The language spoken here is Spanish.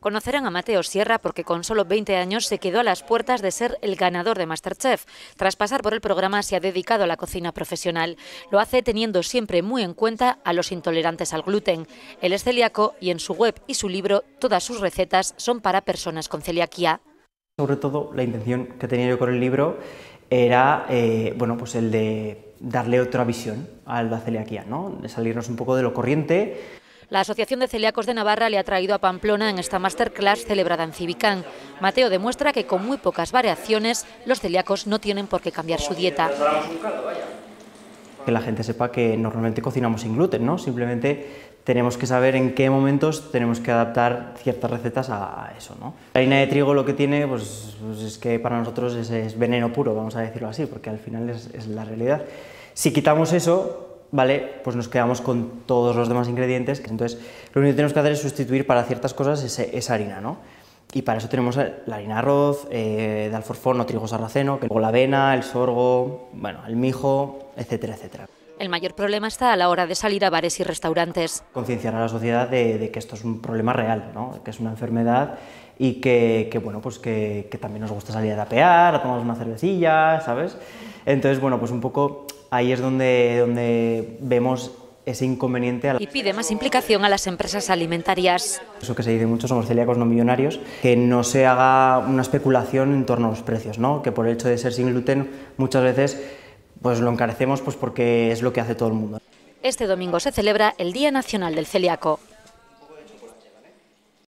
Conocerán a Mateo Sierra porque con solo 20 años se quedó a las puertas de ser el ganador de Masterchef. Tras pasar por el programa se ha dedicado a la cocina profesional. Lo hace teniendo siempre muy en cuenta a los intolerantes al gluten. Él es celíaco y en su web y su libro todas sus recetas son para personas con celiaquía. Sobre todo la intención que tenía yo con el libro era eh, bueno, pues el de darle otra visión a la celiaquía, ¿no? de salirnos un poco de lo corriente. La Asociación de Celíacos de Navarra le ha traído a Pamplona en esta masterclass celebrada en Cibicán. Mateo demuestra que con muy pocas variaciones los celíacos no tienen por qué cambiar su dieta. Que la gente sepa que normalmente cocinamos sin gluten, ¿no? Simplemente tenemos que saber en qué momentos tenemos que adaptar ciertas recetas a eso. ¿no? La harina de trigo lo que tiene pues, pues es que para nosotros es, veneno puro, vamos a decirlo así, porque al final es, la realidad. Si quitamos eso, ¿vale? pues nos quedamos con todos los demás ingredientes, entonces lo único que tenemos que hacer es sustituir para ciertas cosas esa harina. ¿no? Y para eso tenemos la harina de arroz, eh, de alforfón o trigo sarraceno, que luego la avena, el sorgo, bueno, el mijo, etcétera, etcétera. El mayor problema está a la hora de salir a bares y restaurantes. Concienciar a la sociedad de, que esto es un problema real, ¿no? que es una enfermedad y que, bueno, pues que, también nos gusta salir a tapear, a tomar una cervecilla, ¿sabes? Entonces, bueno, pues un poco ahí es donde, donde vemos ese inconveniente. Y pide más implicación a las empresas alimentarias. Eso que se dice mucho, somos celíacos no millonarios, que no se haga una especulación en torno a los precios, ¿no? que por el hecho de ser sin gluten muchas veces pues lo encarecemos pues porque es lo que hace todo el mundo. Este domingo se celebra el Día Nacional del Celíaco.